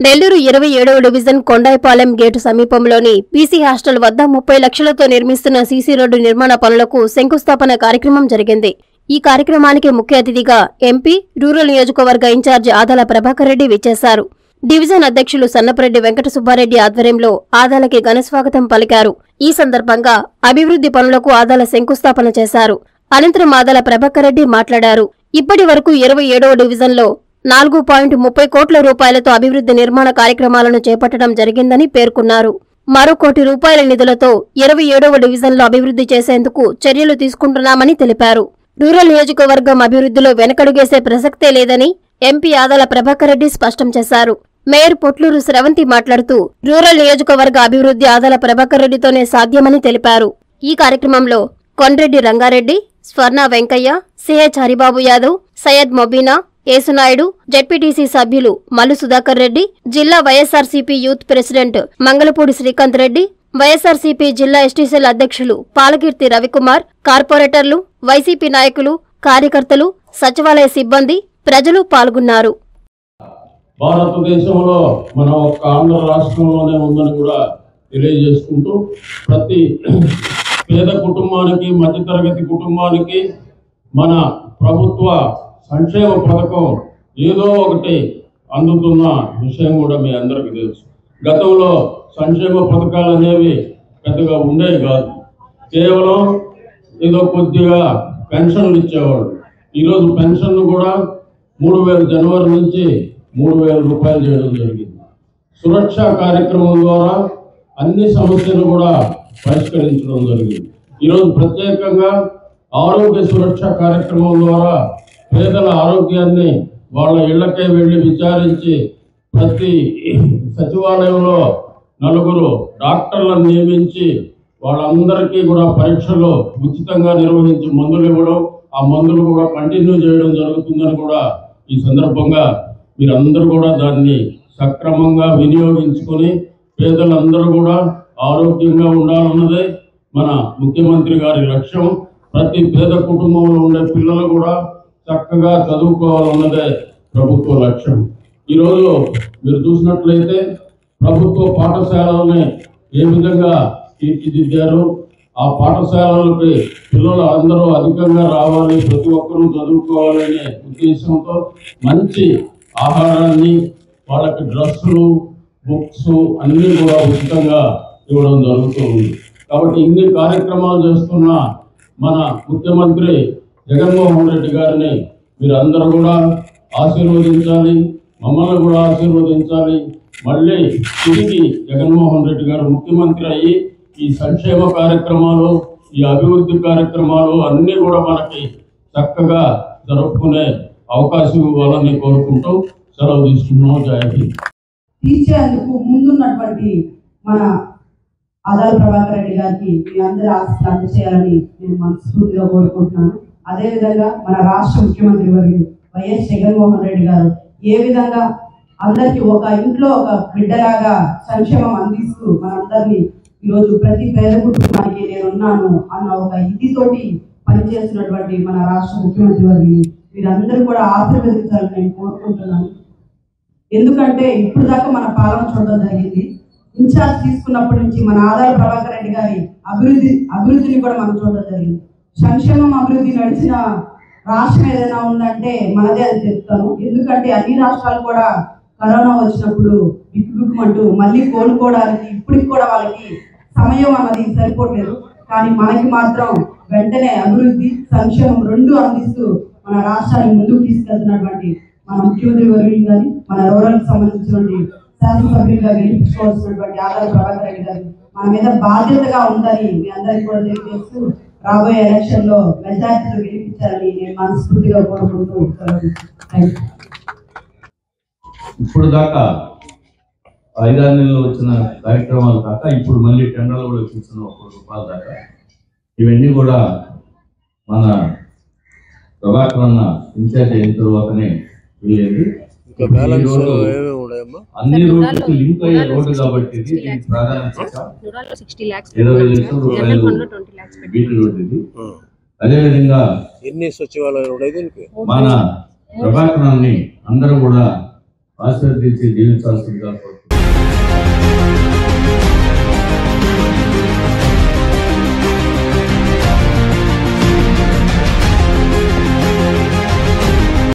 నెల్లూరు ఇరవై ఏడవ division Kondayipalem gate సమీపంలోని పీసీ హాస్టల్ వద్ద ముప్పై లక్షలతో నిర్మిస్తున్న సీసీ రోడ్డు నిర్మాణ పనులకు శంకుస్థాపన కార్యక్రమం జరిగింది. ఈ కార్యక్రమానికి ముఖ్య అతిథిగా ఎంపీ రూరల్ నియోజకవర్గ ఇన్ఛార్జి ఆదాల ప్రభాకర్ రెడ్డి విచ్చేశారు. డివిజన్ అధ్యక్షులు సన్నపరెడ్డి వెంకట సుబ్బారెడ్డి ఆధ్వర్యంలో ఆదాలకి ఘనస్వాగతం పలికారు. ఈ సందర్భంగా అభివృద్ధి పనులకు ఆదాల శంకుస్థాపన చేశారు. అనంతరం ఆదాల ప్రభాకర్ రెడ్డి మాట్లాడారు. ఇప్పటి వరకు ఇరవై ఏడవ డివిజన్లో నాలుగు పాయింట్ ముప్పై కోట్ల రూపాయలతో అభివృద్ధి నిర్మాణ కార్యక్రమాలను చేపట్టడం జరిగిందని పేర్కొన్నారు. మరో కోటి రూపాయల నిధులతో ఇరవై ఏడవ డివిజన్లో అభివృద్ధి చేసేందుకు చర్యలు తీసుకుంటున్నామని తెలిపారు. రూరల్ నియోజకవర్గం అభివృద్ధిలో వెనకడుగేసే ప్రసక్తే లేదని ఎంపీ ఆదల ప్రభాకర్ రెడ్డి స్పష్టం చేశారు. మేయర్ పొట్లూరు స్రవంతి మాట్లాడుతూ రూరల్ నియోజకవర్గ అభివృద్ధి ఆదల ప్రభాకర్ రెడ్డితోనే సాధ్యమని తెలిపారు. ఈ కార్యక్రమంలో కొండ్రెడ్డి రంగారెడ్డి స్వర్ణ వెంకయ్య సిహెచ్ హరిబాబు యాదవ్ సయ్యద్ మొబీనా యేసునాయుడు జెడ్పీటీసీ సభ్యులు మల్లు సుధాకర్ రెడ్డి జిల్లా YSRCP youth president Mangalapudi Srikanth Reddy YSRCP జిల్లా ఎస్టీసీల అధ్యక్షులు పాలకీర్తి రవికుమార్ కార్పొరేటర్లు వైసీపీ నాయకులు కార్యకర్తలు సచివాలయ సిబ్బంది ప్రజలు పాల్గొన్నారు. భారతదేశంలో మన ఒక్క ఆంధ్ర రాష్ట్రంలోనే ఉందని కూడా తెలియజేసుకుంటూ ప్రతి పేద కుటుంబానికి మధ్యతరగతి కుటుంబానికి మన ప్రభుత్వ సంక్షేమ పథకం ఏదో ఒకటి అందుతున్న విషయం కూడా మీ అందరికీ తెలుసు. గతంలో సంక్షేమ పథకాలు అనేవి పెద్దగా ఉండేవి కాదు. కేవలం ఏదో కొద్దిగా పెన్షన్లు ఇచ్చేవాళ్ళు. ఈరోజు పెన్షన్లు కూడా మూడు వేల జనవరి నుంచి మూడు వేల రూపాయలు చేయడం జరిగింది. సురక్ష కార్యక్రమం ద్వారా అన్ని సమస్యలు కూడా పరిష్కరించడం జరిగింది. ఈరోజు ప్రత్యేకంగా ఆరోగ్య సురక్ష కార్యక్రమం ద్వారా పేదల ఆరోగ్యాన్ని వాళ్ళ ఇళ్ళకే వెళ్ళి విచారించి ప్రతి సచివాలయంలో నలుగురు డాక్టర్లను నియమించి వాళ్ళందరికీ కూడా పరీక్షలు ఉచితంగా నిర్వహించి మందులు ఇవ్వడం ఆ మందులు కూడా కంటిన్యూ చేయడం జరుగుతుందని కూడా ఈ సందర్భంగా మీరందరూ కూడా దాన్ని సక్రమంగా వినియోగించుకొని పేదలందరూ కూడా ఆరోగ్యంగా ఉండాలన్నదే మన ముఖ్యమంత్రి గారి లక్ష్యం. ప్రతి పేద కుటుంబంలో ఉండే పిల్లలు కూడా చక్కగా చదువుకోవాలన్నదే ప్రభుత్వ లక్ష్యం. ఈరోజు మీరు చూసినట్లయితే ప్రభుత్వ పాఠశాలల్ని ఏ విధంగా తీర్చిదిద్దారు? ఆ పాఠశాలలకి పిల్లలు అందరూ అధికంగా రావాలి ప్రతి ఒక్కరూ చదువుకోవాలనే ఉద్దేశంతో మంచి ఆహారాన్ని వాళ్ళకి డ్రెస్సులు బుక్స్ అన్నీ కూడా ఉచితంగా ఇవ్వడం జరుగుతుంది కాబట్టి ఇన్ని కార్యక్రమాలు చేస్తున్న మన ముఖ్యమంత్రి జగన్మోహన్ రెడ్డి గారిని మీరందరూ కూడా ఆశీర్వదించాలి మమ్మల్ని కూడా ఆశీర్వదించాలి. మళ్ళీ తిరిగి జగన్మోహన్ రెడ్డి గారు ముఖ్యమంత్రి అయ్యి ఈ సంక్షేమ కార్యక్రమాలు ఈ అభివృద్ధి కార్యక్రమాలు అన్నీ కూడా మనకి చక్కగా జరుపుకునే అవకాశం ఇవ్వాలని కోరుకుంటూ సెలవు తీసుకున్నాం జాయి తీర్చేందుకు ముందున్నటువంటి మన ఆదాల ప్రభాకర్ రెడ్డి గారికి మీ అందరి ఆశలు అందజేయాలని నేను మనస్ఫూర్తిగా కోరుకుంటున్నాను. అదేవిధంగా మన రాష్ట్ర ముఖ్యమంత్రి వర్యులు వైఎస్ జగన్మోహన్ రెడ్డి గారు ఏ విధంగా అందరికీ ఒక ఇంట్లో ఒక బిడ్డలాగా సంక్షేమం అందిస్తూ మనందరినీ ఈరోజు ప్రతి పేద కుటుంబానికి నేనున్నాను అన్న ఒక ఇదితోటి పనిచేస్తున్నటువంటి మన రాష్ట్ర ముఖ్యమంత్రి వర్యులు మీరందరూ కూడా ఆశీర్వదించాలని నేను కోరుకుంటున్నాను. ఎందుకంటే ఇప్పుడు దాకా మన పాలన చూడడం జరిగింది. ఇన్ఛార్జ్ తీసుకున్నప్పటి నుంచి మన ఆదాయ ప్రభాకర్ రెడ్డి గారి అభివృద్ధి అభివృద్ధిని కూడా మనం చూడడం జరిగింది. సంక్షేమం అభివృద్ధి నడిచిన రాష్ట్రం ఏదైనా ఉందంటే మనదే అని చెప్తాను. ఎందుకంటే అన్ని రాష్ట్రాలు కూడా కరోనా వచ్చినప్పుడు బిక్కుబిక్కుమంటూ మళ్ళీ కోలుకోవడానికి ఇప్పటికి కూడా వాళ్ళకి సమయం అన్నది సరిపోవట్లేదు. కానీ మనకి మాత్రం వెంటనే అభివృద్ధి సంక్షేమం రెండు అందిస్తూ మన రాష్ట్రాన్ని ముందుకు తీసుకెళ్తున్నటువంటి మన ముఖ్యమంత్రి వర్యులు కానీ మన రూరల్కి సంబంధించినటువంటి శాసనసభ్యులుగా గెలిపించుకోవాల్సినటువంటి ఆదాయ ప్రభాకర్ రెడ్డి గారు మన మీద బాధ్యతగా ఉందని మీ అందరికీ కూడా తెలియజేస్తూ రాబోయే ఎలక్షన్లో మెజార్టీతో గెలిపించాలని నేను మనస్ఫూర్తిగా కోరుకుంటూ ఇప్పుడు దాకా ఐదారు నెలలు వచ్చిన కార్యక్రమాలు కాక ఇప్పుడు మళ్ళీ టెండర్లు కూడా కూర్చున్న ఒక రూపాయల దాకా. ఇవన్నీ కూడా మన ప్రభాకర్ అన్న ఇన్ఛార్జ్ అయిన తర్వాతనే వెళ్ళేది. ఇంకా బ్యాలెన్స్ ఈరోజు ఏమేమి ఉన్నాయమ్మా. అన్ని రోడ్లకు లింక్ అయ్యే రోడ్డు కాబట్టి ఇది దీనికి ప్రాధాన్యత రూరల్లో సిక్స్టీ ల్యాక్స్ ఇరవై లక్షల రూపాయలు ట్వంటీ ల్యాక్స్ బీటీ రోడ్డు ఇది. ఆ. అదేవిధంగా ఎన్ని సచివాలయాలు ఉన్నాయి దీనికి? మన ప్రభాకరాన్ని అందరూ కూడా ఆశీర్వదించి జీవించాల్సిందిగా.